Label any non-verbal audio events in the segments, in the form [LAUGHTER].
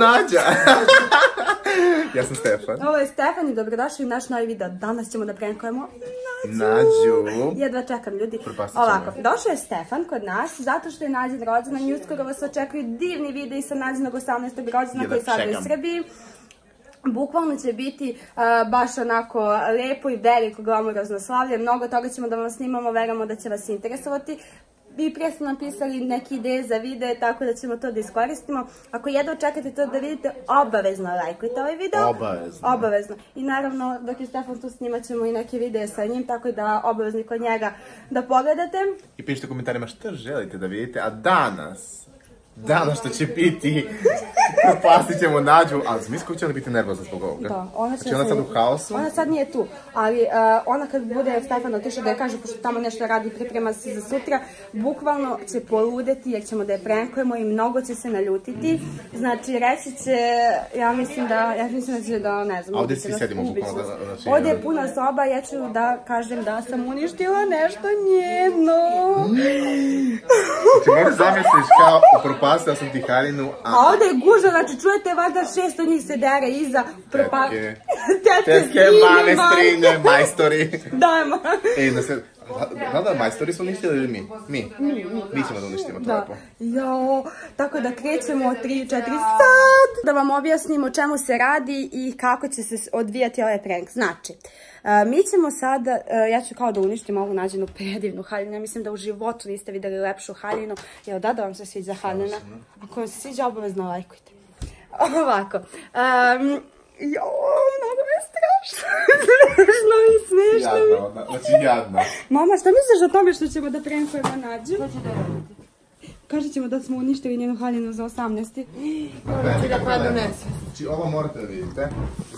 Nađa. [LAUGHS] ja sam Stefan. Ovo je Stefan i dobrodošli u naš novi video. Danas ćemo da prankujemo Nađu. Jedva čekam ljudi. Ovako, došao je Stefan kod nas zato što je Nađen rođendan i uskoro vas očekuju divni videi sa Nađenog 18. rođena koji sad u. Srbiji. Bukvalno će biti uh, baš onako lepo i veliko glamurozno slavlje. Mnogo toga ćemo da vam snimamo, veramo da će vas interesovati. Vi prije ste napisali neke ideje za videe, tako da ćemo to da iskoristimo. Ako jedno čekate to da vidite, obavezno lajkujte ovaj video. Obavezno. Obavezno. I naravno, dok je Stefan tu snimat ćemo i neke videe sa njim, tako da obavezno kod njega da pogledate. I pišite u komentarima šta želite da vidite, a danas, danas što će biti, propastit ćemo Nađu, ali Zmiska će ona biti nervozna zbog ovoga. Da, ona će Znači ona sad u haosu. Ona sad nije tu, ali uh, ona kad bude Stefan otišao da je kaže, pošto tamo nešto radi, priprema se za sutra, bukvalno će poludeti jer ćemo da je prankujemo i mnogo će se naljutiti. Znači, reći će, ja mislim da, ja mislim da će da, ne znam, A ovdje svi sedimo bukvalno da- znači, Ovdje je puna soba, ja ću da kažem da sam uništila nešto njeno. Znači možeš zamisliš kao upropastila sam ti haljinu, A a ovdje je guža, znači čujete valjda šest od njih se dere iza. propa- Tetke. [LAUGHS] Tetke, mame, strine, majstori. [LAUGHS] Dajmo. Ej, da da da, majstori su uništili ili mi? Mi. Mi ćemo da uništimo to lepo. Jo, tako da krećemo 3-4 sad. Da vam objasnimo o čemu se radi i kako će se odvijati ovaj prank. Znači, e, mi ćemo sada, e, ja ću kao da uništim ovu nađenu predivnu haljinu. Ja mislim da u životu niste vidjeli lepšu haljinu. Evo, da da vam se sviđa haljina. Ako vam se sviđa, obavezno lajkujte. [LAUGHS] Ovako. Um, jo, mnogo strašno. Strašno je smiješno mi. Jadna, ona, znači jadna. Mama, šta misliš o tome što ćemo da prankujemo Nađu? Što će da? Kažet ćemo da smo uništili njenu haljinu za 18. Znači ovo morate da vidite.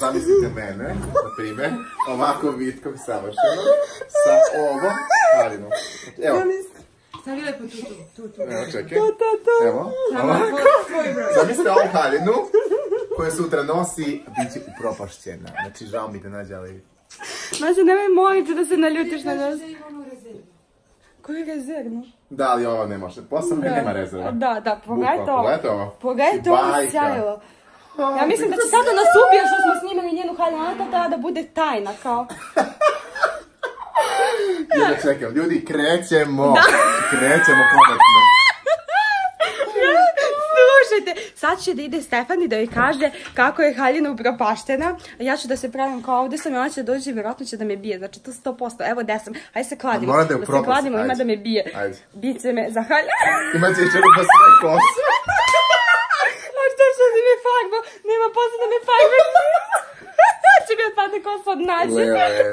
Zamislite mene, na primjer, ovako vitkog savršeno, sa ovom haljinom. Evo, Stavi lepo tu, tu, tu, tu. evo čekaj. To, to, to. Evo, ovako. Zamislite ovu haljinu koju sutra nosi, bit će upropašćena. Znači žao mi te nađe, ali... Znači, nemoj moliti da se naljutiš na nas. Rezervu. Koju rezervnu? Da, ali ovo ne može. Posebno nema rezerva. Da, da, pogledajte ovo. pogledajte ovo. Pogledajte ovo sjajilo. Ja mislim da će sada nas ubije što smo snimali njenu haljinu, a to treba da bude tajna, kao. [LAUGHS] Jedno čekam, ljudi, krećemo. Krećemo konačno. [LAUGHS] Slušajte, sad će da ide Stefani da joj kaže kako je haljina upropaštena. Ja ću da se pravim kao ovdje sam i ona će dođe i vjerojatno će da me bije. Znači to 100%. Evo gde sam. Hajde se kladimo. A mora da se kladimo, ima da me bije. Ajde. Biće me za haljinu. [LAUGHS] Imat će čudo pa sve kose. A što će da mi farba? Nema posle da mi farba. [LAUGHS] će mi otpadne kosa od nađe. Lele.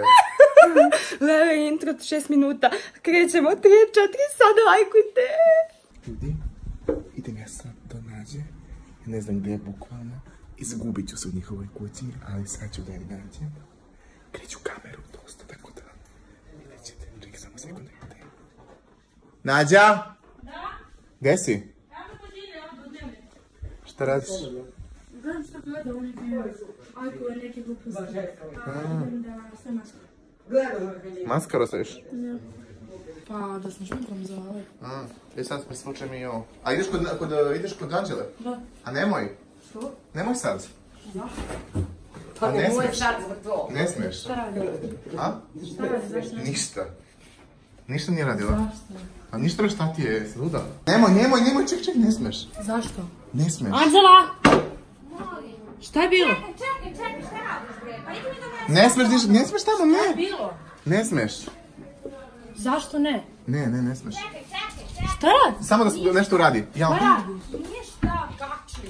[LAUGHS] Lele intro, 6 minuta. Krećemo, 3, 4, sada lajkujte. Ljudi, idem ja sad do nađe. Ne znam gdje je bukvalno. Izgubit ću se u njihovoj kući, ali sad ću da je nađem. Kreću kameru dosta, tako da vidjet ćete. Čekaj samo sekundu. Nađa? Da? Gdje si? Šta radiš? Gledam što gleda oni bio. Ajko je neke gluposti. Da sve maske. Maskaro se još? Pa da sam šminkam za ovaj. A, e sad mi i ovo. A ideš kod, kod, ideš kod Anđele? Da. A nemoj. Što? Nemoj sad. Pa A ne smiješ. sad zbog to. Ne smiješ. Šta radi? A? Šta radi? Zašto? Ništa. Ništa nije radila. Zašto? A ništa bre šta ti je, jesi luda? Nemoj, nemoj, nemoj, ček, ček, ne smeš. Zašto? Ne smeš. Anđela! Šta je bilo? Čekaj, čekaj, šta radiš bre? Pa idi mi do mene. Ne smeš, niš- ne smeš tamo, ne. Bilo? Ne smeš. Zašto ne? Ne, ne, ne smeš. Šta radi? Samo da se nešto radi. Ja, Šta radi? Ništa, kači.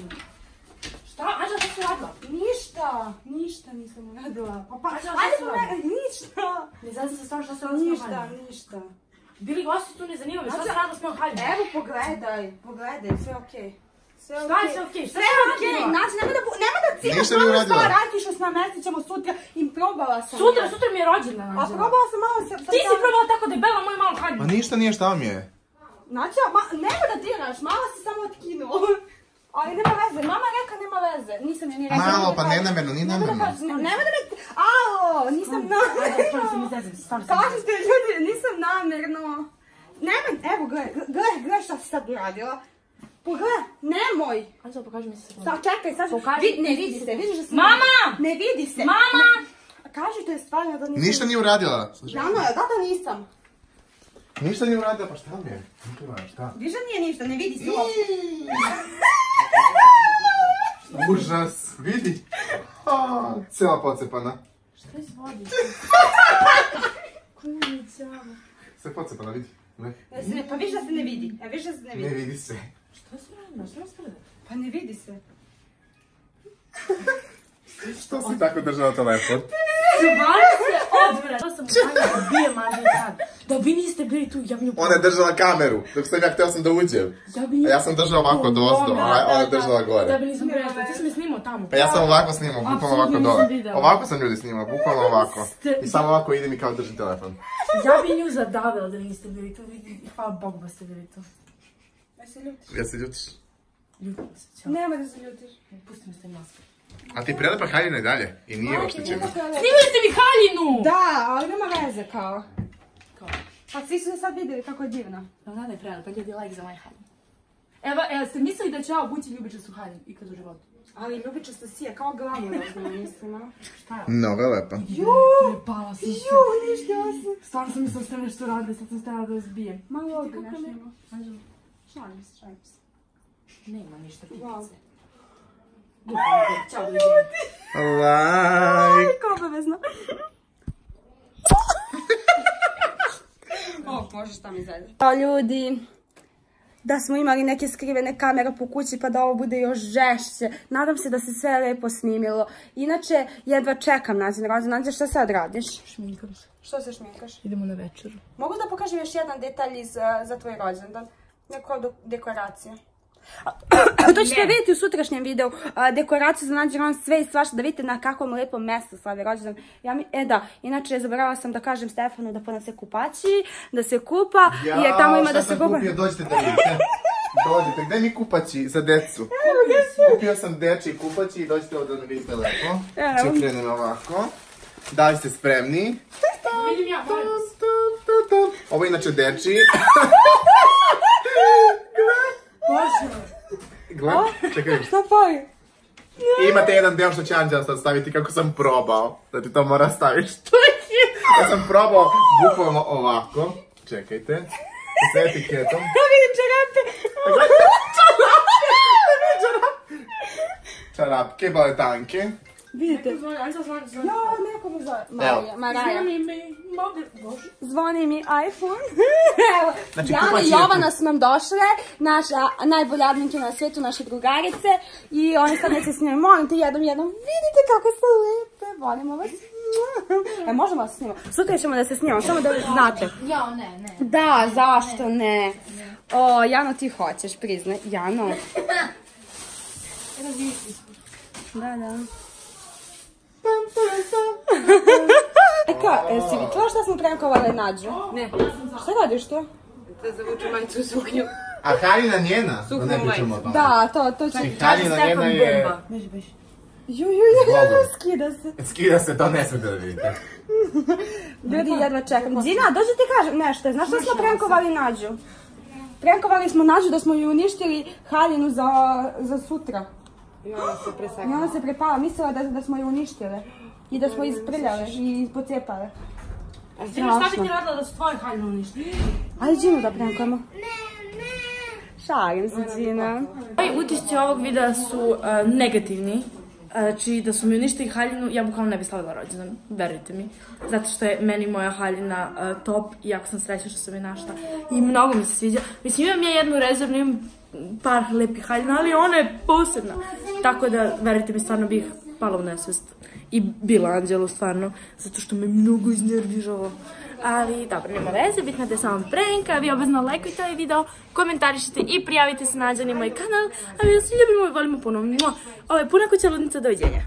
Šta? Anđela, šta si radila? Ništa, ništa nisam uradila. Pa pa, Anđela, šta si mene, ništa. Ne znam se stvarno šta se radila Ništa, ništa. Bili gosti tu ne zanima me. Šta se radila s mojom haljom? Evo pogledaj, pogledaj, sve okej. Sve Šta je sve okej? Sve si okej, znači nemoj da, nemoj da nije malo uradila. stvar, ajde išla s nama, mesti ćemo sutra i probala sam. Sutra, sutra mi je rođendan, A probala sam malo sa... Ti si probala tako debela moju malu halju. Pa ništa nije šta mi je. Znači, ma, nemoj da diraš, malo si samo otkinuo. [LAUGHS] Ali nema veze, mama je rekla nema veze. Nisam je ni rekla. Malo, pa kažeš. nenamjerno, nije Nemoj da me... Alo, nisam se se mi Kažete ljudi, nisam namjerno. Nemoj, evo, gledaj, gledaj, gledaj šta si sad uradila. Pogledaj, nemoj. Anđela, pokaži mi se. Sad čekaj, sad. Pokaži Vi- ne mi vidi se. se, vidiš da se... Mama! Ne vidi se. Mama! Ne- Kažite stvarno da nisam... Ništa nije uradila. Jano, ja da nisam. Ništa nije uradila, pa šta mi je? Šta? Viš da nije ništa, ne vidi se. Užas, vidi. A, Cijela pocepana. Šta izvodiš? Kumica. Sve pocepana, vidi. Ne, Ne, se ne- Pa viš da se ne vidi. Ja viš da se ne ne vidi. vidi se. Šta si radila? Šta si radila? Pa ne vidi se. Što si tako držala telefon? Zvali se odvrat. To sam stavila da bijem Anđela sad. Da vi niste bili tu, ja bi nju... Ona je držala kameru, dok sam ja htio sam da uđem. Bi A ja sam držao ovako do ozdo, a ona je držala Da gore. bi nisam prijatela. Ti si me snimao tamo. Pa ja sam ovako snimao, bukvalno ovako dole. Ovako sam ljudi snimao, bukvalno ovako. I samo ovako idem i kao držim telefon. Ja bi nju zadavila da niste bili tu. Hvala Bogu da ste bili tu. Ja se ljutiš. Ja se ljutiš? Ljutim se, čao. Nema da se ljutiš. Pusti mi s te maske. A ti prelepa haljina i dalje. I nije oštećena. Snimili ste mi haljinu! Da, ali nema veze kao. Kao? Pa svi su sad vidjeli kako je divno. Pa da je prelepa, ljudi like za moj haljinu. Evo, evo, ste mislili da ću ja obući ljubičastu haljinu ikad u životu? Ali ljubičasta sija, kao glamurozno, [LAUGHS] mislim, a? Šta je? Mnogo je lepa. Prepala sam se. Ju, ništa sam. Stvarno sam mislila ste nešto radili, sad sam stala da zbijem. Malo ovdje Kako nešto ne? ima. Šalim se, šalim se. nema ništa. Dupa, Ćao, doviđenja. Like. Kako obavezno. o, Bože, šta mi zajde. Pa ljudi, da smo imali neke skrivene kamere po kući pa da ovo bude još žešće. Nadam se da se sve lepo snimilo. Inače, jedva čekam nađen rođen. Nađe, šta sad radiš? Šminkam se. Što se šminkaš? Idemo na večeru. Mogu da pokažem još jedan detalj iz, uh, za tvoj rođendan? Neko do, dekoracija. [COUGHS] to ćete vidjeti u sutrašnjem videu. A, dekoraciju za nađen on sve i svašta da vidite na kakvom lepom mjestu slavi rođendan. Ja mi, e da, inače zaboravila sam da kažem Stefanu da ponese kupaći, da se kupa, jer tamo ima da se kupa. kupio, dođite da vidite. Dođite, gdje mi kupaći za decu? Kupio sam dečji kupaći i dođite ovdje da vidite lepo. Evo. Ču krenem ovako. Da li ste spremni? Vidim ja. Ovo je inače dečji. [LAUGHS] Gle, čekaj. Šta fali? Imate jedan deo što će Anđela sad staviti kako sam probao. Da ti to mora staviš. Ja sam probao bukvalno ovako. Čekajte. Sa etiketom. Da vidim čarape! Čarapke, baletanke. Vidite. Zvoni, Anđela, zvoni, zvoni. Ja, neko mi zove. Marija, Maraja. Zvoni mi, mogu, Bože. Zvoni mi iPhone. [LAUGHS] Evo, Znači, Jana i je Jovana su nam došle, naša najbolja adminke na svijetu, naše drugarice. I one sad neće s njima, molim te jednom, jednom, vidite kako su lepe, volimo vas. E, možemo da se snimamo? Sutra ćemo da se snimamo, samo da znate. Ja, ne, ne. Da, zašto ne? O, Jano, ti hoćeš, priznaj. Jano. Da, da. Eka, jesi vidjela šta smo prankovali Nađu? Ne. Šta radiš to? Da zavučem majicu u suknju. A haljina njena? Da ne pričamo o tome. Da, to, to će... I haljina njena je... Beži, beži. Ju, ju, ju, Zbogom. skida se. Skida se, to ne smijete da vidite. Ljudi, jedva čekam. Zina, dođi ti kažem nešto. Znaš šta smo prankovali Nađu? Prankovali smo Nađu da smo ju uništili haljinu za, za sutra. I ona se I presakla. ona se prepala, mislila da, da smo ju uništile. I da smo isprljale i pocijepale. Zina, šta bi ti radila da su tvoje haljine uništili? Ajde Džinu da prankujemo. Šalim se, Džina. Moji utisci ovog videa su e, negativni. E, Znači da su mi uništili haljinu, ja bukvalno ne bi slavila rođendan, verujte mi. Zato što je meni moja haljina e, top i jako sam srećna što sam je našla. I mnogo mi se sviđa. Mislim, imam ja jednu rezervnu, imam par lepih haljina, ali ona je posebna. Tako da, verujte mi, stvarno bih pala u nesvest. I bila Anđelu, stvarno, zato što me mnogo iznervižava. Ali, dobro, nema veze, bitno da je samo prank, a vi obavezno lajkujte ovaj video, komentarišite i prijavite se nađe na moj kanal, a mi vas ljubimo i volimo puno. Ovo je puna kuća ludnica, doviđenja.